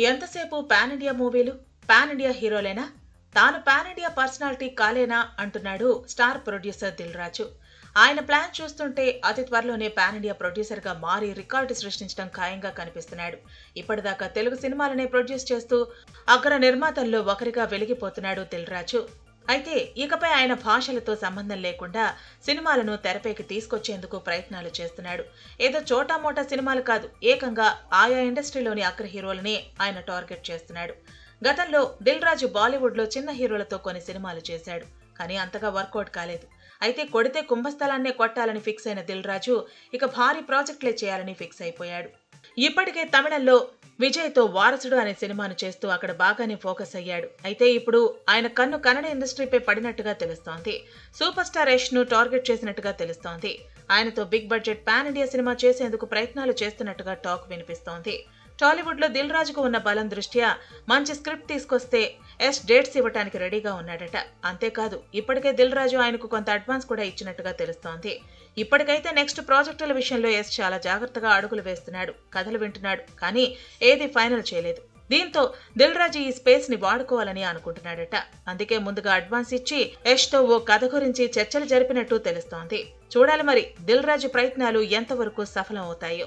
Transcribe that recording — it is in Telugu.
ఎంతసేపు పాన్ ఇండియా మూవీలు? పాన్ ఇండియా హీరోలేనా? తాను పాన్ ఇండియా పర్సనాలిటీ కాలేనా? అంటున్నాడు స్టార్ ప్రొడ్యూసర్ దిల్ రాజు. ఆయన ప్లాన్ చూస్తుంటే అతి త్వరలోనే పాన్ ఇండియా ప్రొడ్యూసర్గా మారి రికార్డు సృష్టించడం ఖాయంగా కనిపిస్తున్నాడు. ఇప్పటిదాకా తెలుగు సినిమాలనే ప్రొడ్యూస్ చేస్తూ అగ్ర నిర్మాతల్లో ఒకరిగా వెలిగిపోతున్నాడు దిల్ రాజు. అయితే ఇకపై ఆయన భాషలతో సంబంధం లేకుండా సినిమాలను తెరపైకి తీసుకొచ్చేందుకు ప్రయత్నాలు చేస్తున్నాడు. ఏదో చోటా మోటా సినిమాలు కాదు ఏకంగా ఆయా ఇండస్ట్రీలోని అగ్ర హీరోలనే ఆయన టార్గెట్ చేస్తున్నాడు. గతంలో దిల్ రాజు బాలీవుడ్లో చిన్న హీరోలతో కొన్ని సినిమాలు చేశాడు కానీ అంతగా వర్కౌట్ కాలేదు. అయితే కొడితే కుంభస్థలాన్నే కొట్టాలని ఫిక్స్ అయిన దిల్ రాజు ఇక భారీ ప్రాజెక్టులే చేయాలని ఫిక్స్ అయిపోయాడు. ఇప్పటికే తమిళంలో విజయ్తో వారసుడు అనే సినిమాను చేస్తూ అక్కడ బాగానే ఫోకస్ అయ్యాడు. అయితే ఇప్పుడు ఆయన కన్ను కన్నడ ఇండస్ట్రీపై పడినట్టుగా తెలుస్తోంది. సూపర్ స్టార్ యష్ను టార్గెట్ చేసినట్టుగా తెలుస్తోంది. ఆయనతో big budget pan India cinema చేసేందుకు ప్రయత్నాలు చేస్తున్నట్టుగా టాక్ వినిపిస్తోంది. టాలీవుడ్లో దిల్ రాజుకు ఉన్న బలం దృష్ట్యా మంచి స్క్రిప్ట్ తీసుకొస్తే ఎస్ డేట్స్ ఇవ్వటానికి రెడీగా ఉన్నాడట. అంతేకాదు ఇప్పటికే దిల్ రాజు ఆయనకు కొంత అడ్వాన్స్ కూడా ఇచ్చినట్టుగా తెలుస్తోంది. ఇప్పటికైతే నెక్స్ట్ ప్రాజెక్టుల విషయంలో ఎస్ చాలా జాగ్రత్తగా అడుగులు వేస్తున్నాడు కథలు వింటున్నాడు కానీ ఏది ఫైనల్ చేయలేదు. దీంతో దిల్ రాజు ఈ స్పేస్ని వాడుకోవాలని అనుకుంటున్నాడట. అందుకే ముందుగా అడ్వాన్స్ ఇచ్చి యష్తో ఓ కథ గురించి చర్చలు జరిపినట్టు తెలుస్తోంది. చూడాలి మరి దిల్ రాజు ప్రయత్నాలు ఎంతవరకు సఫలం అవుతాయో